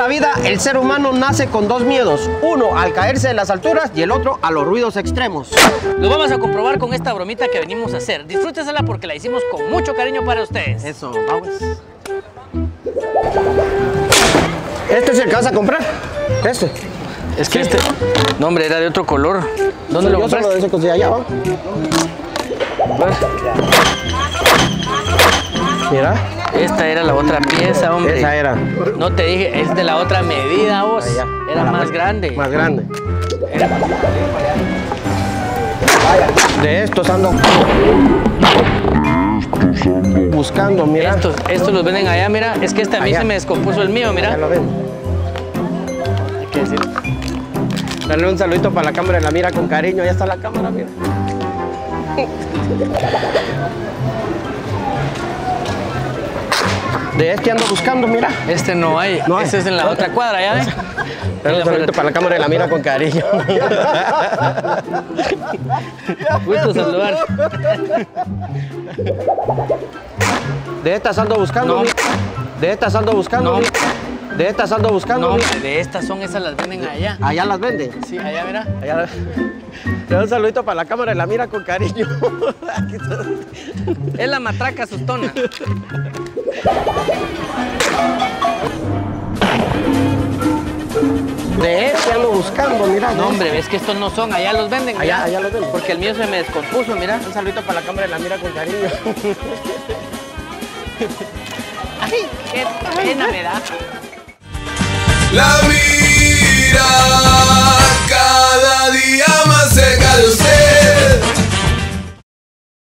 esta vida el ser humano nace con dos miedos. Uno al caerse de las alturas y el otro a los ruidos extremos. Lo vamos a comprobar con esta bromita que venimos a hacer. Disfrútesela porque la hicimos con mucho cariño para ustedes. Eso, vamos. ¿Este es el que vas a comprar? Este. Es que este... No, hombre, era de otro color. ¿Dónde lo Yo solo compraste? de allá, va. Mira, Esta era la otra pieza, hombre. esa era. No te dije, es de la otra medida, vos. Allá. Era más grande. Más grande. De estos ando buscando, mira. Estos, estos los venden allá, mira. Es que este a mí Allá. se me descompuso el mío, Ya mira. lo ven. Hay que decir. Dale un saludito para la cámara, la mira con cariño. Ya está la cámara, mira. De este ando buscando, mira. Este no hay. No hay. Este es en la otra cuadra, ¿ya ves? Un saludito para la cámara, la mira con cariño. Gusto saludar. De estas ando buscando, No. De estas ando buscando, No. De estas ando buscando, No, hombre, de estas son, esas las venden allá. Allá las venden. Sí, allá, mira. Allá las- Le doy un saludito para la cámara, la mira con cariño. Es la matraca sustona. De este ando buscando, mira. No, hombre, ves que estos no son, allá los venden. Allá, allá los venden. Porque el mío se me descompuso, mira. Un saludito para la cámara, la mira con cariño. Ay, qué pena me da. La mira